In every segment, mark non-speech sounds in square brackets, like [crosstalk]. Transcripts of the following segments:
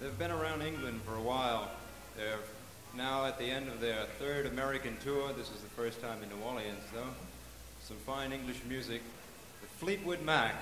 They've been around England for a while. They're now at the end of their third American tour. This is the first time in New Orleans, though. Some fine English music. The Fleetwood Mac.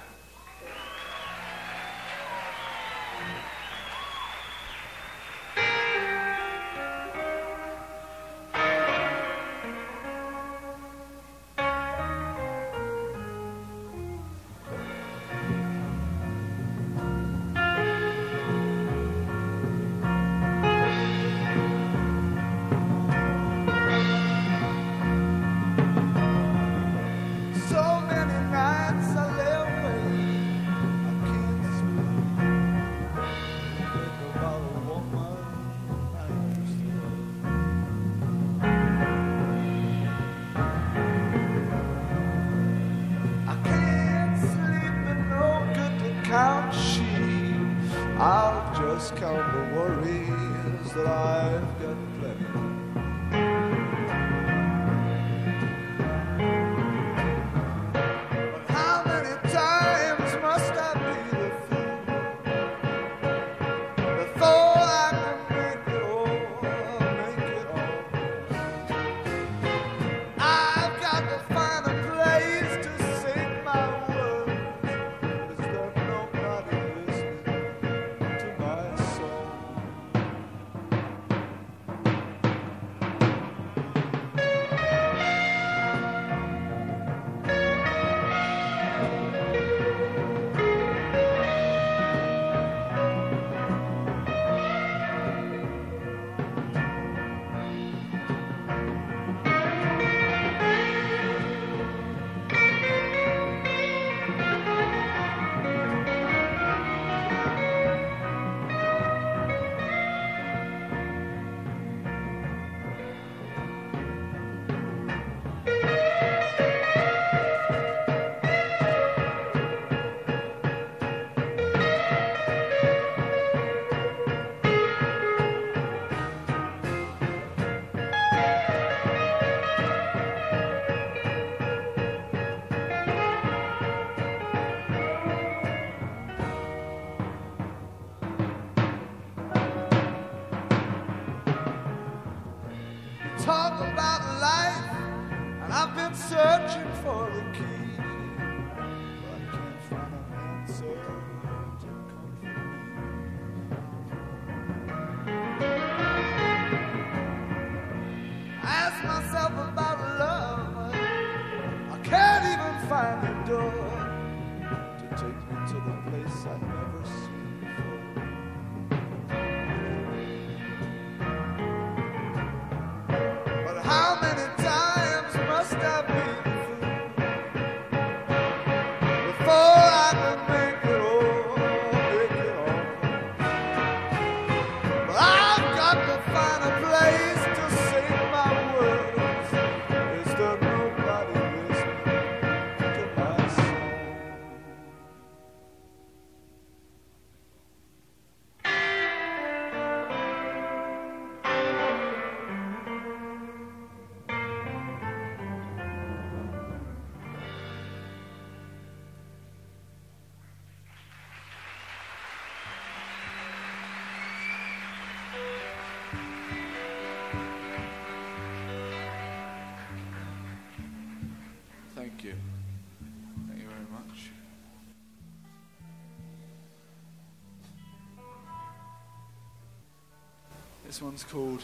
This one's called.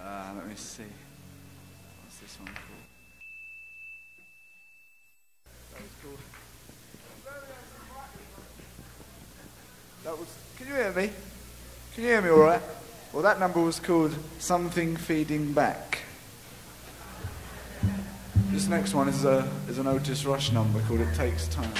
Uh, let me see. What's this one called? That was called. That was. Can you hear me? Can you hear me all right? Well, that number was called Something Feeding Back. This next one is, a, is an Otis Rush number called It Takes Time.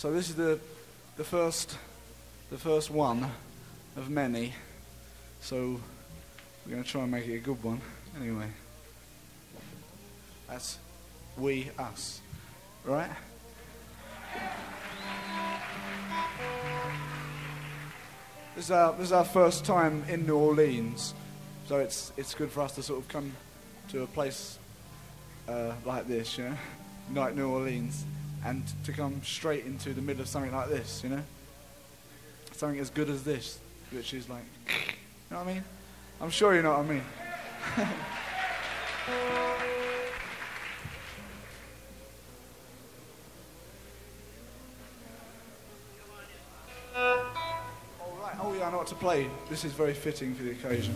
So this is the the first the first one of many. So we're going to try and make it a good one. Anyway, that's we us, right? This is our this is our first time in New Orleans, so it's it's good for us to sort of come to a place uh, like this, you know, like New Orleans, and to come straight into the middle of something like this, you know, something as good as this, which is like, you know what I mean? I'm sure you know what I mean. [laughs] All right. Oh yeah, I know what to play. This is very fitting for the occasion.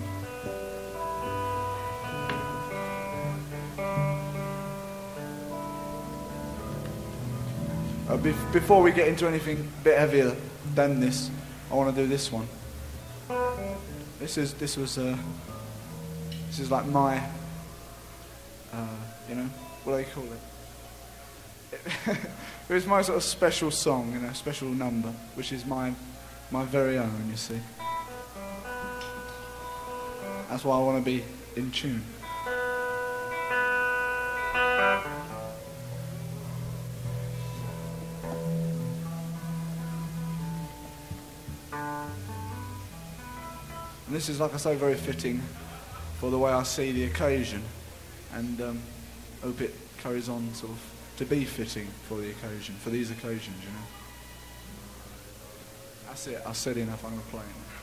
Uh, bef- before we get into anything a bit heavier than this, I want to do this one. This is this was uh, this is like my uh, you know what do they call it? [laughs] it was my sort of special song, you know, special number, which is my my very own. You see, that's why I want to be in tune. This is, like I say, very fitting for the way I see the occasion, and um, hope it carries on sort of to be fitting for the occasion, for these occasions, you know. That's it. I said enough. I'm going to play it.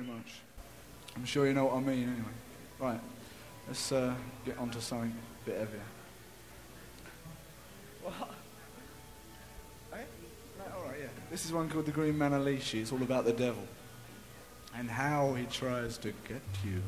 very much. I'm sure you know what I mean anyway. Right, let's uh, get on to something a bit heavier. What? Eh? Hey? All right, yeah. This is one called The Green Manalishi. It's all about the devil and how he tries to get you.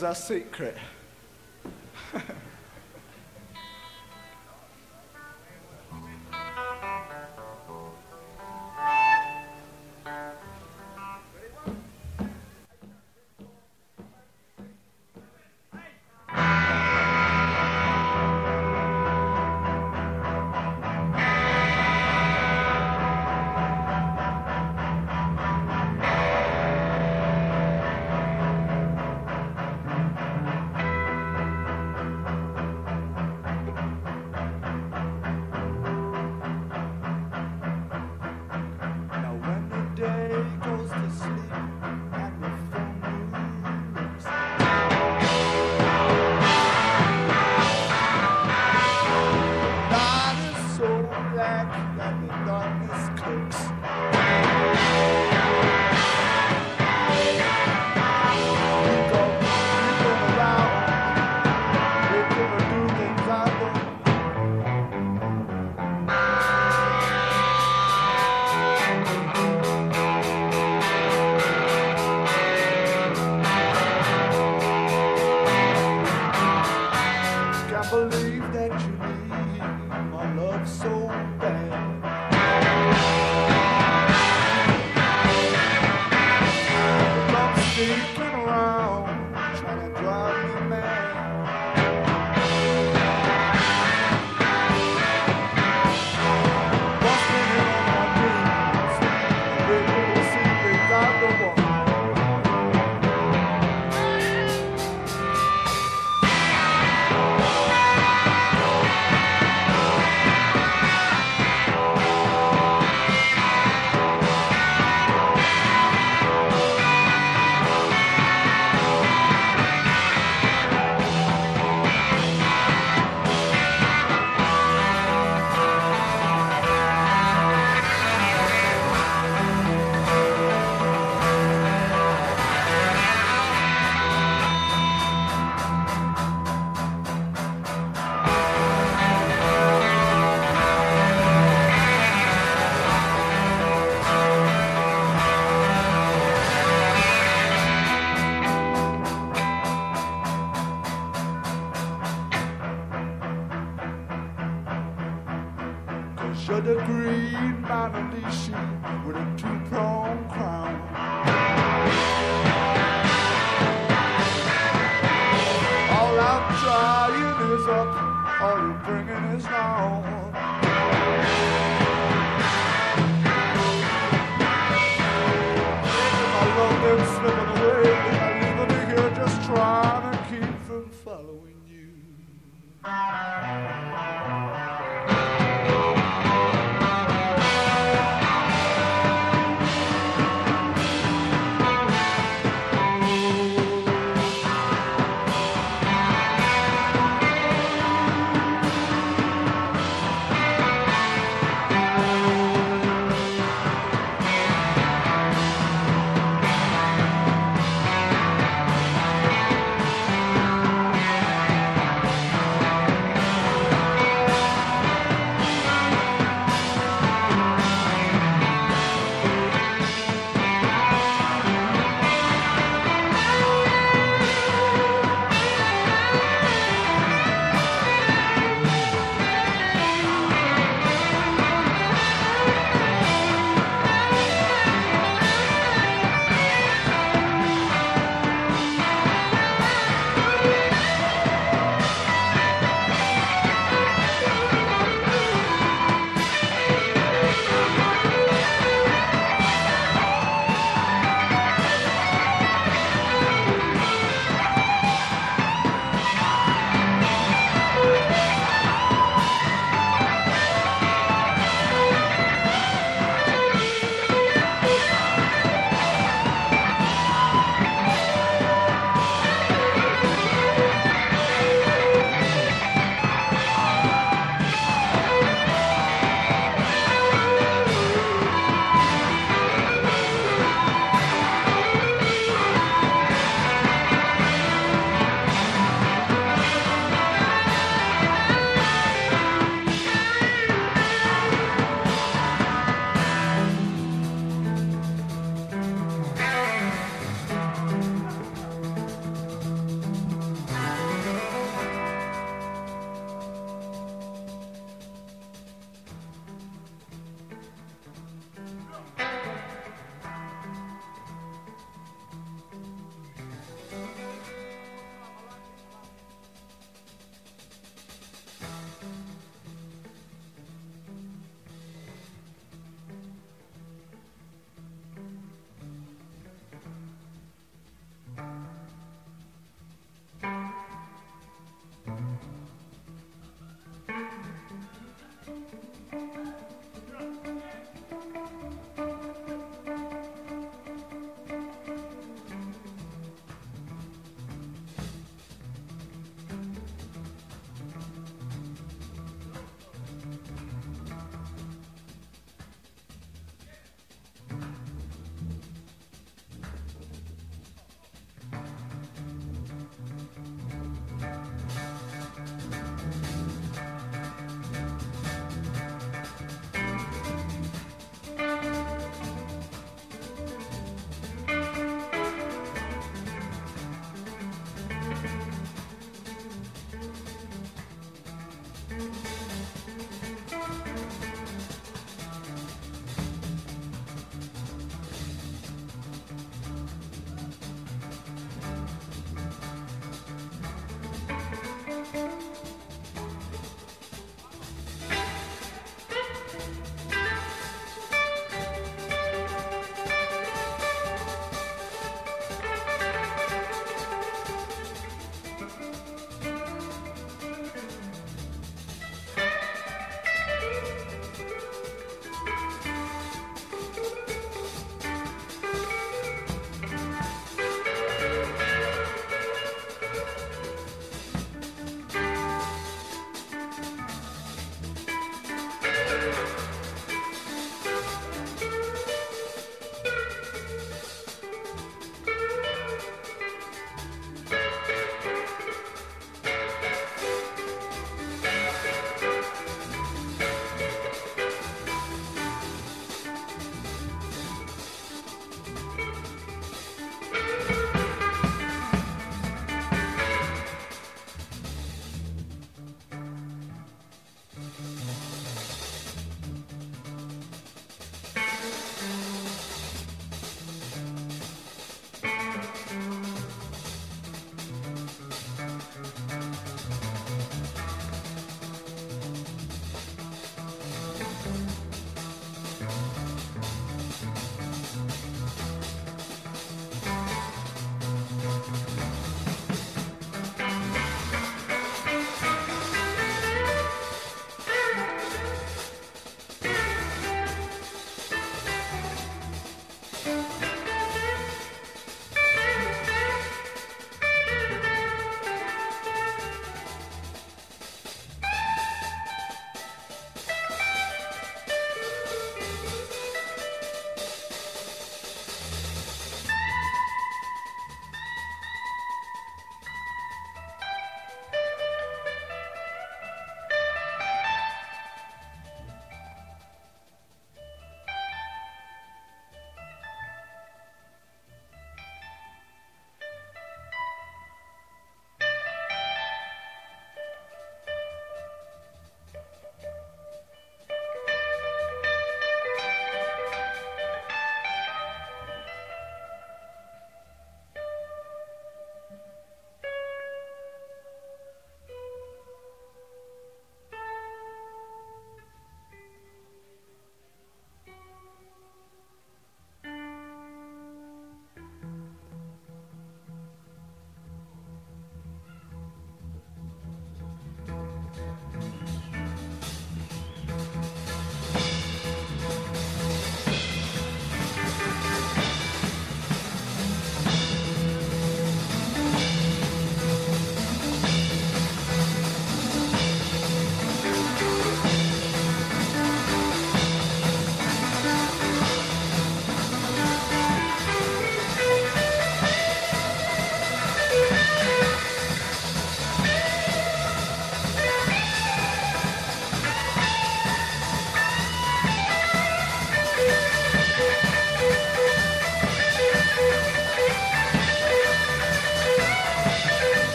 is our secret. country.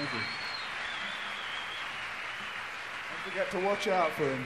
Thank you. Don't forget to watch out for him.